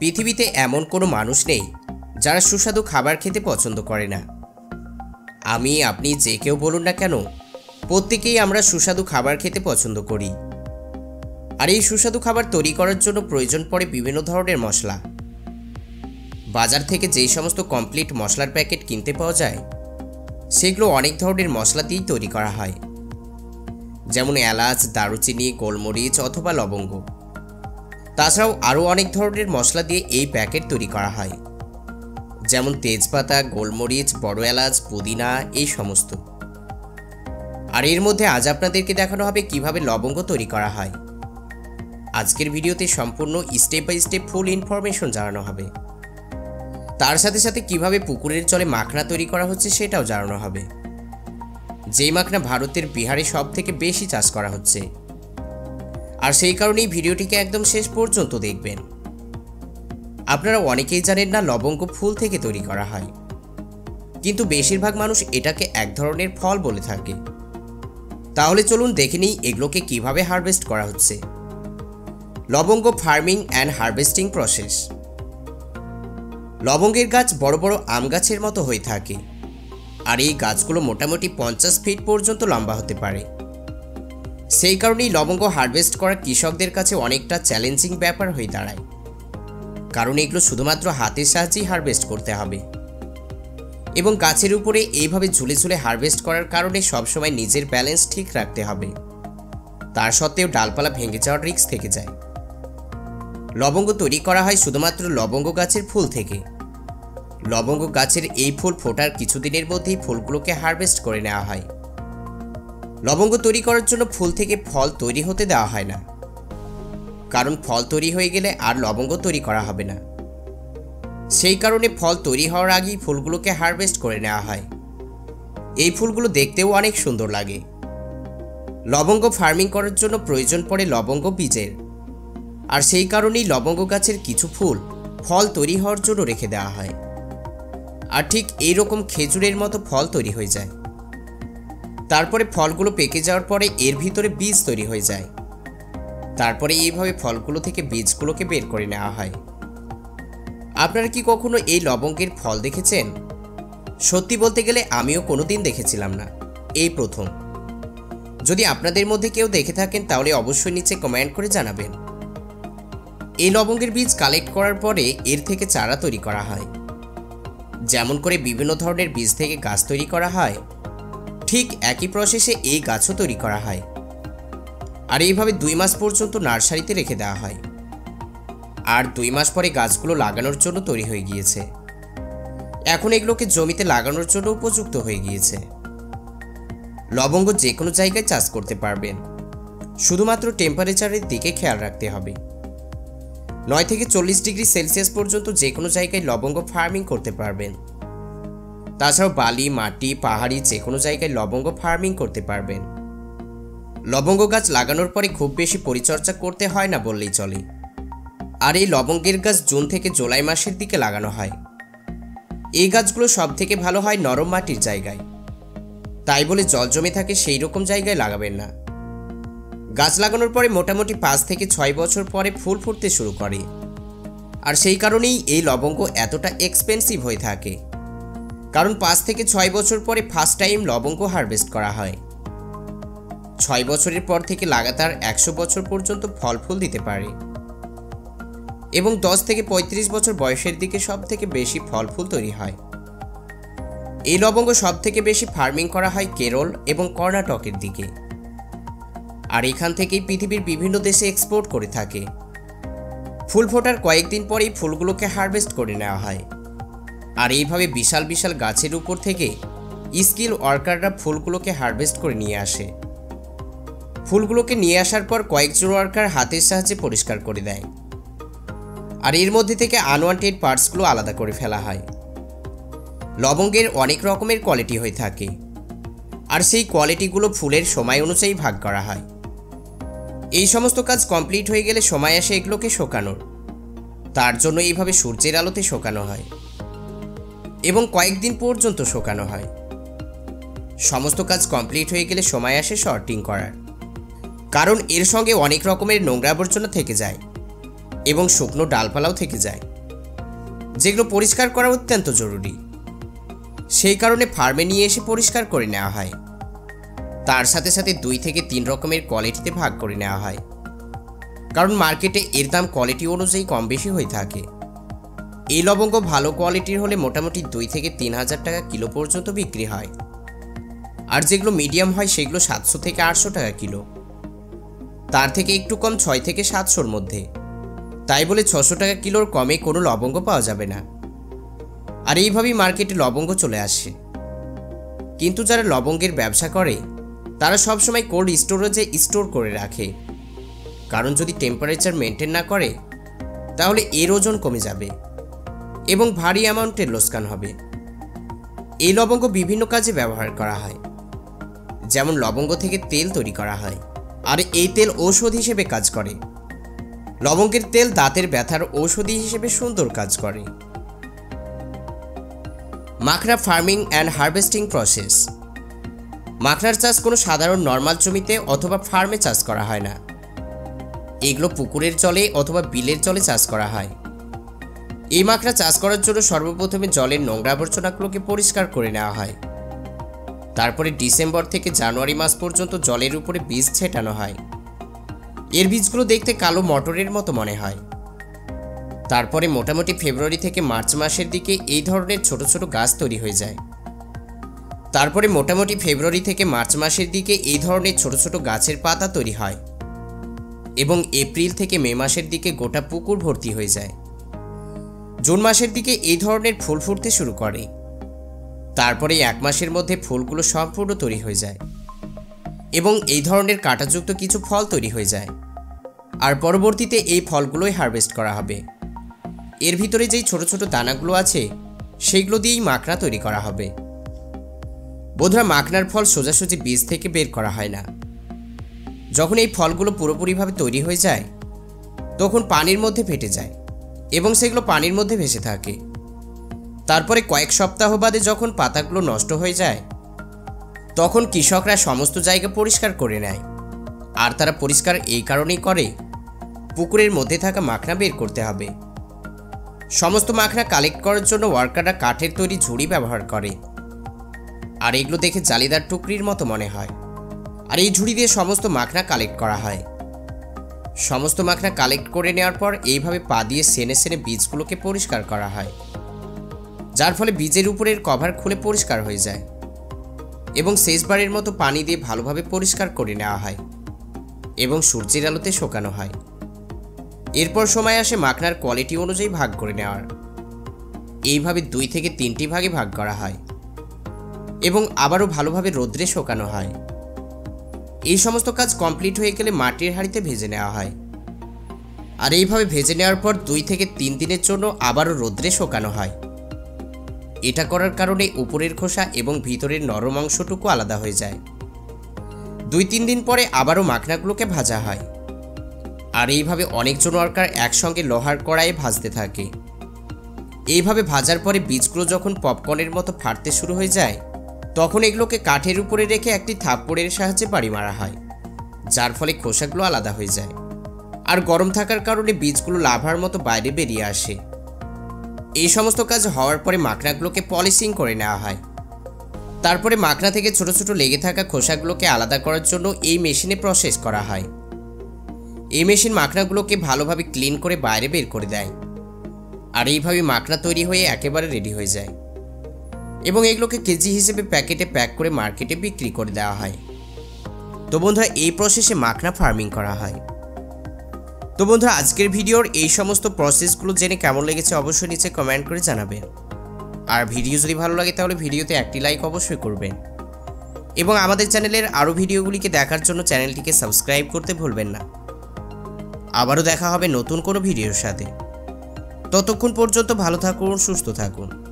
পৃথিবীতে এমন কোনো মানুষ নেই যারা সুস্বাদু খাবার খেতে পছন্দ করে না। আমি, আপনি যে কেউ বলুন না কেন, প্রত্যেকেই আমরা সুস্বাদু খাবার খেতে পছন্দ করি। আর এই সুস্বাদু খাবার তৈরি করার জন্য প্রয়োজন পড়ে বিভিন্ন ধরনের মশলা। বাজার থেকে যেই সমস্ত কমপ্লিট মশলার প্যাকেট কিনতে পাওয়া যায়, সেগুলো অনেক ধরনের মশলা দিয়েই তৈরি করা হয়। যেমন এলাচ, দারুচিনি, গোলমরিচ অথবা লবঙ্গ। তাছাড়াও আরও অনেক ধরনের মশলা দিয়ে এই প্যাকেট তৈরি করা হয়। যেমন তেজপাতা, গোলমরিচ, বড় এলাচ, পুদিনা, এই সমস্ত। আর এর মধ্যে আজ আপনাদেরকে দেখানো হবে কীভাবে লবঙ্গ তৈরি করা হয়। আজকের ভিডিওতে সম্পূর্ণ step by step full information জানানো হবে। তার সাথে সাথে কীভাবে পুকুরের জলে মাখনা তৈরি করা হচ্ছে সেটাও জানানো হবে। যেই মাখনা ভারতের বিহারে সব থেকে বেশি চাষ করা হচ্ছে। আর সেই কারণেই ভিডিওটিকে একদম শেষ পর্যন্ত দেখবেন। আপনারা অনেকেই জানেন না লবঙ্গ ফুল থেকে তৈরি করা হয়। কিন্তু বেশিরভাগ মানুষ এটাকে এক ধরনের ফল বলে থাকে। তাহলে চলুন দেখে নিই এগুলোকে কীভাবে হারভেস্ট করা হচ্ছে। লবঙ্গ ফার্মিং অ্যান্ড হারভেস্টিং প্রসেস। লবঙ্গের গাছ বড় বড় আম গাছের মতো হয়ে থাকে। আর এই গাছগুলো মোটামুটি পঞ্চাশ ফিট পর্যন্ত লম্বা হতে পারে। সেই কারণেই লবঙ্গ হারভেস্ট করা কৃষকদের কাছে অনেকটা চ্যালেঞ্জিং ব্যাপার হয়ে দাঁড়ায়। কারণ এগুলো শুধুমাত্র হাতের সাহায্যেই হারভেস্ট করতে হবে। এবং গাছের উপরে এইভাবে ঝুলে ঝুলে হারভেস্ট করার কারণে সবসময় নিজের ব্যালেন্স ঠিক রাখতে হবে। তার সত্ত্বেও ডালপালা ভেঙে যাওয়ার রিস্ক থেকে যায়। লবঙ্গ তৈরি করা হয় শুধুমাত্র লবঙ্গ গাছের ফুল থেকে। লবঙ্গ গাছের এই ফুল ফোটার কিছুদিনের মধ্যেই ফুলগুলোকে হারভেস্ট করে নেওয়া হয়। লবঙ্গ তৈরি করার জন্য ফুল থেকে ফল তৈরি হতে দেওয়া হয় না। কারণ ফল তৈরি হয়ে গেলে আর লবঙ্গ তৈরি করা হবে না। সেই কারণে ফল তৈরি হওয়ার আগেই ফুলগুলোকে হারভেস্ট করে নেওয়া হয়। এই ফুলগুলো দেখতেও অনেক সুন্দর লাগে। লবঙ্গ ফার্মিং করার জন্য প্রয়োজন পড়ে লবঙ্গ বীজের। আর সেই কারণেই লবঙ্গ গাছের কিছু ফুল ফল তৈরি হওয়ার জন্য রেখে দেওয়া হয়। আর ঠিক এই রকম খেজুরের মতো ফল তৈরি হয়ে যায়। তারপরে ফলগুলো পেকে যাওয়ার পরে এর ভিতরে বীজ তৈরি হয়ে যায়। তারপরে এইভাবে ফলগুলো থেকে বীজগুলোকে বের করে নেওয়া হয়। আপনারা কি কখনো এই লবঙ্গের ফল দেখেছেন? সত্যি বলতে গেলে আমিও কোনোদিন দেখেছিলাম না। এই প্রথম। যদি আপনাদের মধ্যে কেউ দেখে থাকেন, তাহলে অবশ্যই নিচে কমেন্ট করে জানাবেন। এই লবঙ্গের বীজ কালেক্ট করার পরে এর থেকে চারা তৈরি করা হয়। যেমন করে বিভিন্ন ধরনের বীজ থেকে গাছ তৈরি করা হয়। ঠিক একই প্রসেসে এই গাছও তৈরি করা হয়। আর এইভাবে দুই মাস পর্যন্ত নার্সারিতে রেখে দেওয়া হয়। আর দুই মাস পরে গাছগুলো লাগানোর জন্য তৈরি হয়ে গিয়েছে। এখন এগুলোকে জমিতে লাগানোর জন্য উপযুক্ত হয়ে গিয়েছে। লবঙ্গ যে কোনো জায়গায় চাষ করতে পারবেন। শুধুমাত্র টেম্পারেচারের দিকে খেয়াল রাখতে হবে। নয় থেকে চল্লিশ ডিগ্রি সেলসিয়াস পর্যন্ত যে কোনো জায়গায় লবঙ্গ ফার্মিং করতে পারবেন। তাছাড়াও বালি, মাটি, পাহাড়ি যে কোনো জায়গায় লবঙ্গ ফার্মিং করতে পারবেন। লবঙ্গ গাছ লাগানোর পরে খুব বেশি পরিচর্যা করতে হয় না বললেই চলে। আর এই লবঙ্গের গাছ জুন থেকে জুলাই মাসের দিকে লাগানো হয়। এই গাছগুলো সব থেকে ভালো হয় নরম মাটির জায়গায়। তাই বলে জল জমে থাকে সেই রকম জায়গায় লাগাবেন না। গাছ লাগানোর পরে মোটামুটি পাঁচ থেকে ছয় বছর পরে ফুল ফুটতে শুরু করে। আর সেই কারণেই এই লবঙ্গ এতটা এক্সপেন্সিভ হয়ে থাকে। কারণ পাঁচ থেকে ছয় বছর পরে ফার্স্ট টাইম লবঙ্গ হারভেস্ট করা হয়। ছয় বছরের পর থেকে লাগাতার একশো বছর পর্যন্ত ফল ফুল দিতে পারে। এবং দশ থেকে পঁয়ত্রিশ বছর বয়সের দিকে সব থেকে বেশি ফল ফুল তৈরি হয়। এই লবঙ্গ সব থেকে বেশি ফার্মিং করা হয় কেরল এবং কর্ণাটকের দিকে। আর এখান থেকেই পৃথিবীর বিভিন্ন দেশে এক্সপোর্ট করে থাকে। ফুল ফোটার কয়েকদিন পরেই ফুলগুলোকে হারভেস্ট করে নেওয়া হয়। আর এইভাবে বিশাল বিশাল গাছের উপর থেকে স্কিল ওয়ার্কাররা ফুলগুলোকে হারভেস্ট করে নিয়ে আসে। ফুলগুলোকে নিয়ে আসার পর কয়েকজন ওয়ার্কার হাতের সাহায্যে পরিষ্কার করে দেয়। আর এর মধ্যে থেকে আনওয়ান্টেড পার্টসগুলো আলাদা করে ফেলা হয়। লবঙ্গের অনেক রকমের কোয়ালিটি হয়ে থাকে। আর সেই কোয়ালিটিগুলো ফুলের সময় অনুযায়ী ভাগ করা হয়। এই সমস্ত কাজ কমপ্লিট হয়ে গেলে সময় আসে এগুলোকে শোকানোর। তার জন্য এইভাবে সূর্যের আলোতে শোকানো হয়। এবং কয়েকদিন পর্যন্ত শোকানো হয়। সমস্ত কাজ কমপ্লিট হয়ে গেলে সময় আসে শর্টিং করার। কারণ এর সঙ্গে অনেক রকমের নোংরা আবর্জনা থেকে যায় এবং শুকনো ডালপালাও থেকে যায়। যেগুলো পরিষ্কার করা অত্যন্ত জরুরি। সেই কারণে ফার্মে নিয়ে এসে পরিষ্কার করে নেওয়া হয়। তার সাথে সাথে দুই থেকে তিন রকমের কোয়ালিটিতে ভাগ করে নেওয়া হয়। কারণ মার্কেটে এর দাম কোয়ালিটি অনুযায়ী কম বেশি হয়ে থাকে। এই লবঙ্গ ভালো কোয়ালিটির হলে মোটামুটি দুই থেকে তিন হাজার টাকা কিলো পর্যন্ত বিক্রি হয়। আর যেগুলো মিডিয়াম হয়, সেগুলো সাতশো থেকে আটশো টাকা কিলো। তার থেকে একটু কম ছয় থেকে সাতশোর মধ্যে। তাই বলে ছশো টাকা কিলোর কমে কোনো লবঙ্গ পাওয়া যাবে না। আর এইভাবেই মার্কেটে লবঙ্গ চলে আসে। কিন্তু যারা লবঙ্গের ব্যবসা করে, তারা সবসময় কোল্ড স্টোরেজে স্টোর করে রাখে। কারণ যদি টেম্পারেচার মেনটেন না করে, তাহলে এর ওজন কমে যাবে। এবং ভারী অ্যামাউন্টের লোসকান হবে। এই লবঙ্গ বিভিন্ন কাজে ব্যবহার করা হয়। যেমন লবঙ্গ থেকে তেল তৈরি করা হয়, আর এই তেল ঔষধ হিসেবে কাজ করে। লবঙ্গের তেল দাঁতের ব্যথার ঔষধি হিসেবে সুন্দর কাজ করে। মাখরা ফার্মিং অ্যান্ড হারভেস্টিং প্রসেস। মাখরার চাষ কোনো সাধারণ নর্মাল জমিতে অথবা ফার্মে চাষ করা হয় না। এগুলো পুকুরের জলে অথবা বিলের জলে চাষ করা হয়। এই মাখরা চাষ করার জন্য সর্বপ্রথমে জলের নোংরা আবর্জনাগুলোকে পরিষ্কার করে নেওয়া হয়। তারপরে ডিসেম্বর থেকে জানুয়ারি মাস পর্যন্ত জলের উপরে বীজ ছেটানো হয়। এর বীজগুলো দেখতে কালো মটরের মতো মনে হয়। তারপরে মোটামুটি ফেব্রুয়ারি থেকে মার্চ মাসের দিকে এই ধরনের ছোট ছোট গাছ তৈরি হয়ে যায়। তারপরে মোটামুটি ফেব্রুয়ারি থেকে মার্চ মাসের দিকে এই ধরনের ছোট ছোট গাছের পাতা তৈরি হয়। এবং এপ্রিল থেকে মে মাসের দিকে গোটা পুকুর ভর্তি হয়ে যায়। জুন মাসের দিকে এই ধরনের ফুল ফুটতে শুরু করে। তারপরে এক মাসের মধ্যে ফুলগুলো সম্পূর্ণ তৈরি হয়ে যায়। এবং এই ধরনের কাঁটাযুক্ত কিছু ফল তৈরি হয়ে যায়। আর পরবর্তীতে এই ফলগুলোই হারভেস্ট করা হবে। এর ভিতরে যেই ছোট ছোট দানাগুলো আছে সেইগুলো দিয়েই মাখনা তৈরি করা হবে। বোধহয় মাখনার ফল সোজাসুজি বীজ থেকে বের করা হয় না। যখন এই ফলগুলো পুরোপুরিভাবে তৈরি হয়ে যায়, তখন পানির মধ্যে ফেটে যায়। এবং সেগুলো পানির মধ্যে ভেসে থাকে। তারপরে কয়েক সপ্তাহ বাদে যখন পাতাগুলো নষ্ট হয়ে যায়, তখন কৃষকরা সমস্ত জায়গা পরিষ্কার করে নেয়। আর তারা পরিষ্কার এই কারণেই করে, পুকুরের মধ্যে থাকা মাখনা বের করতে হবে। সমস্ত মাখনা কালেক্ট করার জন্য ওয়ার্কাররা কাঠের তৈরি ঝুড়ি ব্যবহার করে। আর এগুলো দেখে জালিদার টুকরির মতো মনে হয়। আর এই ঝুড়ি দিয়ে সমস্ত মাখনা কালেক্ট করা হয়। সমস্ত মাখনা কালেক্ট করে নেওয়ার পর এইভাবে পা দিয়ে সেনে সেনে বীজগুলোকে পরিষ্কার করা হয়। যার ফলে বীজের উপরের কভার খুলে পরিষ্কার হয়ে যায় এবং শেষবারের মতো পানি দিয়ে ভালোভাবে পরিষ্কার করে নেওয়া হয় এবং সূর্যের আলোতে শোকানো হয়। এরপর সময় আসে মাখনার কোয়ালিটি অনুযায়ী ভাগ করে নেওয়ার। এইভাবে দুই থেকে তিনটি ভাগে ভাগ করা হয় এবং আবারও ভালোভাবে রোদ্রে শোকানো হয়। এই সমস্ত কাজ কমপ্লিট হয়ে গেলে মাটির হাঁড়িতে ভেজে নেওয়া হয়। আর এইভাবে ভেজে নেওয়ার পর দুই থেকে তিন দিনের জন্য আবারও রোদ্রে শোকানো হয়। এটা করার কারণে উপরের খোসা এবং ভিতরের নরম অংশটুকু আলাদা হয়ে যায়। দুই তিন দিন পরে আবারও মাখনাগুলোকে ভাজা হয়। আর এইভাবে অনেকজন ওয়ার্কার একসঙ্গে লোহার কড়াইয়ে ভাজতে থাকে। এইভাবে ভাজার পরে বীজগুলো যখন পপকর্নের মতো ফাটতে শুরু হয়ে যায় তখন এগুলোকে কাঠের উপরে রেখে একটি থাপ্পড়ের সাহায্যে বাড়ি মারা হয়, যার ফলে খোসাগুলো আলাদা হয়ে যায়। আর গরম থাকার কারণে বীজগুলো লাভার মতো বাইরে বেরিয়ে আসে। এই সমস্ত কাজ হওয়ার পরে মাখনাগুলোকে পলিশিং করে নেওয়া হয়। তারপরে মাখনা থেকে ছোট ছোট লেগে থাকা খোসাগুলোকে আলাদা করার জন্য এই মেশিনে প্রসেস করা হয়। এই মেশিন মাখনাগুলোকে ভালোভাবে ক্লিন করে বাইরে বের করে দেয়। আর এইভাবে মাখনা তৈরি হয়ে একেবারে রেডি হয়ে যায়। এবং এগুলোকে কেজি হিসেবে প্যাকেটে প্যাক করে মার্কেটে বিক্রি করে দেওয়া হয়। তো বন্ধুরা, এই প্রসেসে মাখনা ফার্মিং করা হয়। তো বন্ধুরা, আজকের ভিডিওর এই সমস্ত প্রসেসগুলো জেনে কেমন লেগেছে অবশ্যই নিচে কমেন্ট করে জানাবেন আর ভিডিও যদি ভালো লাগে, তাহলে ভিডিওতে একটি লাইক অবশ্যই করবেন। এবং আমাদের চ্যানেলের আরও ভিডিওগুলিকে দেখার জন্য চ্যানেলটিকে সাবস্ক্রাইব করতে ভুলবেন না। আবারও দেখা হবে নতুন কোনো ভিডিওর সাথে। ততক্ষণ পর্যন্ত ভালো থাকুন, সুস্থ থাকুন।